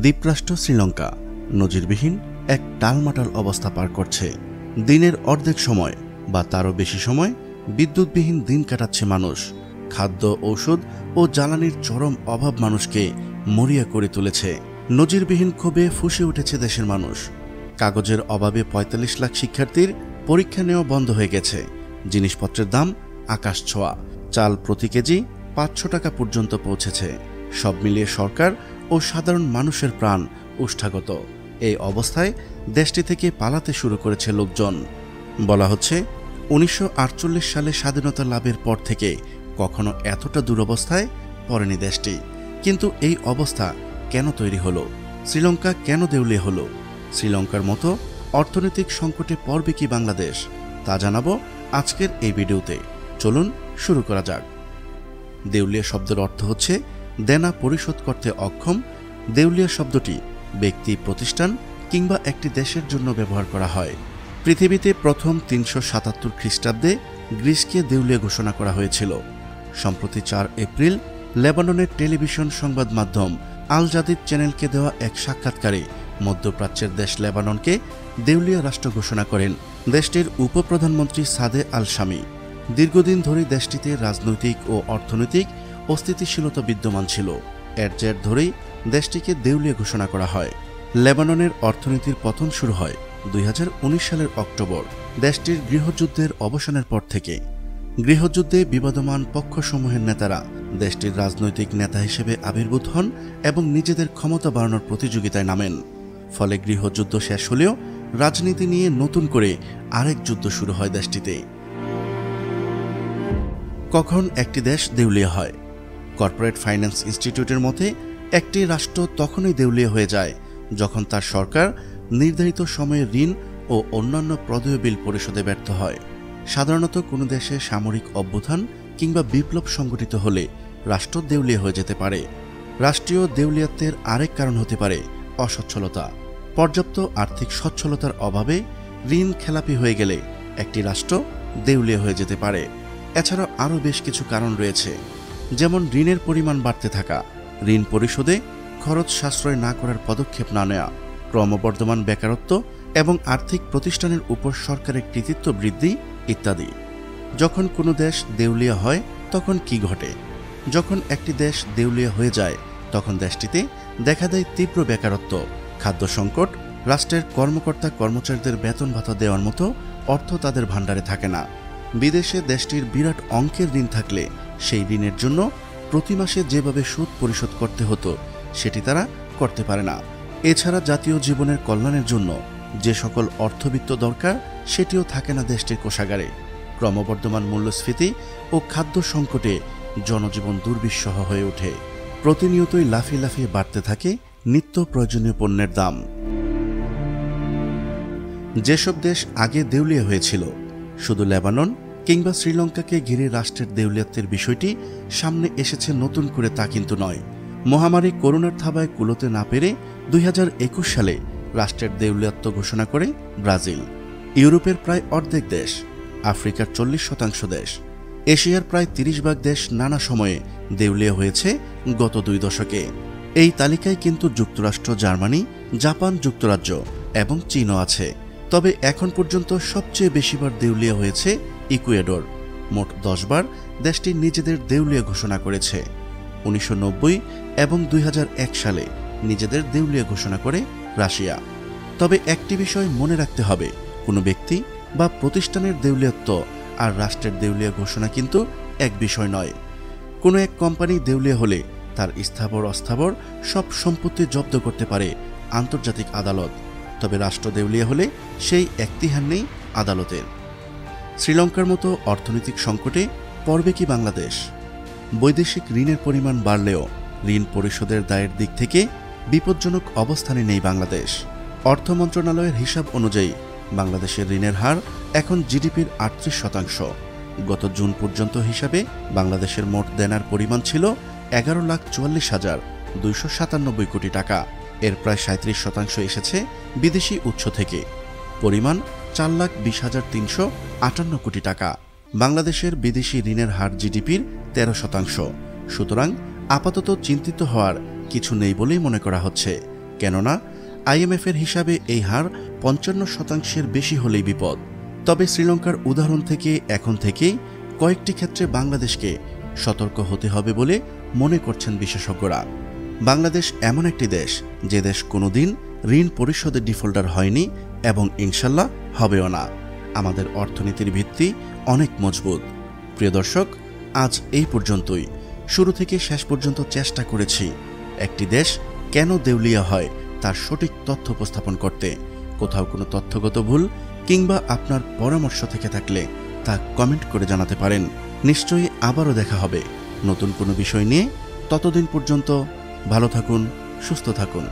দ্বীপরাষ্ট্র শ্রীলঙ্কা। নজিরবিহীন এক টালমাটাল অবস্থা পার করছে। দিনের অর্ধেক সময় বা তারও বেশি সময় বিদ্যুৎবিহীন দিন কাটাচ্ছে মানুষ। খাদ্য, ঔষধ ও জ্বালানির চরম অভাব মানুষকে মরিয়া করে তুলেছে। নজিরবিহীন ক্ষোভে ফুসে উঠেছে দেশের মানুষ। কাগজের অভাবে ৪৫ লাখ শিক্ষার্থীর পরীক্ষা নেওয়া বন্ধ হয়ে গেছে। জিনিসপত্রের দাম আকাশ ছোঁয়া। চাল প্রতি কেজি পাঁচশো টাকা পর্যন্ত পৌঁছেছে। সব মিলিয়ে সরকার ও সাধারণ মানুষের প্রাণ উষ্ঠাগত এই অবস্থায় দেশটি থেকে পালাতে শুরু করেছে লোকজন। বলা হচ্ছে, উনিশশো আটচল্লিশ সালে স্বাধীনতা লাভের পর থেকে কখনো এতটা দুরবস্থায় পড়েনি দেশটি। কিন্তু এই অবস্থা কেন তৈরি হলো? শ্রীলঙ্কা কেন দেউলিয়া হলো? শ্রীলঙ্কার মতো অর্থনৈতিক সংকটে পড়বে কি বাংলাদেশ? তা জানাব আজকের এই ভিডিওতে। চলুন শুরু করা যাক। দেউলিয়া শব্দের অর্থ হচ্ছে দেনা পরিশোধ করতে অক্ষম, দেউলিয়া শব্দটি ব্যক্তি প্রতিষ্ঠান কিংবা একটি দেশের জন্য ব্যবহার করা হয়। পৃথিবীতে প্রথম তিনশো সাতাত্তর খ্রিস্টাব্দে গ্রিসকে দেউলিয়া ঘোষণা করা হয়েছিল। সম্প্রতি চার এপ্রিল লেবাননের টেলিভিশন সংবাদ মাধ্যম আল জাদিদ চ্যানেলকে দেওয়া এক সাক্ষাৎকারে মধ্যপ্রাচ্যের দেশ লেবাননকে দেউলিয়া রাষ্ট্র ঘোষণা করেন দেশটির উপপ্রধানমন্ত্রী সাদে আল শামী দীর্ঘদিন ধরে দেশটিতে রাজনৈতিক ও অর্থনৈতিক অস্থিতিশীলতা বিদ্যমান ছিল। এর জের ধরেই দেশটিকে দেউলিয়া ঘোষণা করা হয়। লেবাননের অর্থনীতির পতন শুরু হয় দুই হাজার উনিশ সালের অক্টোবর। দেশটির গৃহযুদ্ধের অবসানের পর থেকে। গৃহযুদ্ধে বিবাদমান পক্ষসমূহের নেতারা দেশটির রাজনৈতিক নেতা হিসেবে আবির্ভূত হন এবং নিজেদের ক্ষমতা বাড়ানোর প্রতিযোগিতায় নামেন। ফলে গৃহযুদ্ধ শেষ হলেও রাজনীতি নিয়ে নতুন করে আরেক যুদ্ধ শুরু হয় দেশটিতে। কখন একটি দেশ দেউলিয়া হয়? কর্পোরেট ফাইন্যান্স ইনস্টিটিউটের মতে, একটি রাষ্ট্র তখনই দেউলিয়া হয়ে যায় যখন তার সরকার নির্ধারিত সময়ে ঋণ ও অন্যান্য প্রদেয় বিল পরিশোধে ব্যর্থ হয়। সাধারণত কোনো দেশে সামরিক অভ্যুত্থান কিংবা বিপ্লব সংগঠিত হলে রাষ্ট্র দেউলিয়া হয়ে যেতে পারে। রাষ্ট্রীয় দেউলিয়াত্বের আরেক কারণ হতে পারে অসচ্ছলতা। পর্যাপ্ত আর্থিক সচ্ছলতার অভাবে ঋণ খেলাপি হয়ে গেলে একটি রাষ্ট্র দেউলিয়া হয়ে যেতে পারে। এছাড়াও আরও বেশ কিছু কারণ রয়েছে। যেমন ঋণের পরিমাণ বাড়তে থাকা, ঋণ পরিশোধে খরচ সাশ্রয় না করার পদক্ষেপ না নেওয়া ক্রমবর্ধমান বেকারত্ব এবং আর্থিক প্রতিষ্ঠানের উপর সরকারের কৃতিত্ব বৃদ্ধি ইত্যাদি। যখন কোনো দেশ দেউলিয়া হয়, তখন কি ঘটে? যখন একটি দেশ দেউলিয়া হয়ে যায়, তখন দেশটিতে দেখা দেয় তীব্র বেকারত্ব, খাদ্য সংকট, রাষ্ট্রের কর্মকর্তা কর্মচারীদের বেতন ভাতা দেওয়ার মতো অর্থ তাদের ভাণ্ডারে থাকে না। বিদেশে দেশটির বিরাট অঙ্কের ঋণ থাকলে সেই ঋণের জন্য প্রতি মাসে যেভাবে সুদ পরিশোধ করতে হতো, সেটি তারা করতে পারে না। এছাড়া জাতীয় জীবনের কল্যাণের জন্য যে সকল অর্থবিত্ত দরকার, সেটিও থাকে না দেশটির কোষাগারে। ক্রমবর্ধমান মূল্যস্ফীতি ও খাদ্য সংকটে জনজীবন দুর্বিষহ হয়ে ওঠে। প্রতিনিয়তই লাফিয়ে লাফিয়ে বাড়তে থাকে নিত্য প্রয়োজনীয় পণ্যের দাম। যেসব দেশ আগে দেউলিয়া হয়েছিল, শুধু লেবানন কিংবা শ্রীলঙ্কাকে ঘিরে রাষ্ট্রের দেউলিয়াত্বের বিষয়টি সামনে এসেছে নতুন করে তা কিন্তু নয়। মহামারী করোনার থাবায় কুলোতে না পেরে দুই হাজার একুশ সালে রাষ্ট্রের দেউলিয়াত্ব ঘোষণা করে ব্রাজিল। ইউরোপের প্রায় অর্ধেক দেশ, আফ্রিকার চল্লিশ শতাংশ দেশ, এশিয়ার প্রায় তিরিশ ভাগ দেশ নানা সময়ে দেউলিয়া হয়েছে গত দুই দশকে। এই তালিকায় কিন্তু যুক্তরাষ্ট্র, জার্মানি, জাপান যুক্তরাজ্য এবং চীনও আছে। তবে এখন পর্যন্ত সবচেয়ে বেশিবার দেউলিয়া হয়েছে ইকুয়েডর। মোট দশবার দেশটি নিজেদের দেউলিয়া ঘোষণা করেছে। উনিশশো নব্বই এবং দুই হাজার এক সালে নিজেদের দেউলিয়া ঘোষণা করে রাশিয়া। তবে একটি বিষয় মনে রাখতে হবে, কোনো ব্যক্তি বা প্রতিষ্ঠানের দেউলিয়াত্ব আর রাষ্ট্রের দেউলিয়া ঘোষণা কিন্তু এক বিষয় নয়। কোনো এক কোম্পানি দেউলিয়া হলে তার স্থাবর অস্থাবর সব সম্পত্তি জব্দ করতে পারে আন্তর্জাতিক আদালত। তবে রাষ্ট্র দেউলিয়া হলে সেই একতিহার নেই আদালতের। শ্রীলঙ্কার মতো অর্থনৈতিক সংকটে পড়বে কি বাংলাদেশ? বৈদেশিক ঋণের পরিমাণ বাড়লেও ঋণ পরিশোধের দায়ের দিক থেকে বিপজ্জনক অবস্থানে নেই বাংলাদেশ। অর্থ মন্ত্রণালয়ের হিসাব অনুযায়ী বাংলাদেশের ঋণের হার এখন জিডিপির আটত্রিশ শতাংশ। গত জুন পর্যন্ত হিসাবে বাংলাদেশের মোট দেনার পরিমাণ ছিল এগারো লাখ চুয়াল্লিশ হাজার দুইশো সাতানব্বই কোটি টাকা। এর প্রায় সাঁত্রিশ শতাংশ এসেছে বিদেশি উৎস থেকে। পরিমাণ চার লাখ বিশ হাজার তিনশো আটান্ন কোটি টাকা। বাংলাদেশের বিদেশি ঋণের হার জিডিপির তেরো শতাংশ। সুতরাং আপাতত চিন্তিত হওয়ার কিছু নেই বলেই মনে করা হচ্ছে। কেননা আইএমএফের হিসাবে এই হার পঞ্চান্ন শতাংশের বেশি হলেই বিপদ। তবে শ্রীলঙ্কার উদাহরণ থেকে এখন থেকেই কয়েকটি ক্ষেত্রে বাংলাদেশকে সতর্ক হতে হবে বলে মনে করছেন বিশেষজ্ঞরা। বাংলাদেশ এমন একটি দেশ, যে দেশ কোনোদিন ঋণ পরিশোধের ডিফল্টার হয়নি এবং ইনশাল্লাহ হবেও না। আমাদের অর্থনীতির ভিত্তি অনেক মজবুত। প্রিয় দর্শক, আজ এই পর্যন্তই। শুরু থেকে শেষ পর্যন্ত চেষ্টা করেছি। একটি দেশ কেন দেউলিয়া হয় তার সঠিক তথ্য উপস্থাপন করতে। কোথাও কোনো তথ্যগত ভুল কিংবা আপনার পরামর্শ থেকে থাকলে তা কমেন্ট করে জানাতে পারেন। নিশ্চয়ই আবারও দেখা হবে। নতুন কোনো বিষয় নিয়ে ততদিন পর্যন্ত ভালো থাকুন, সুস্থ থাকুন।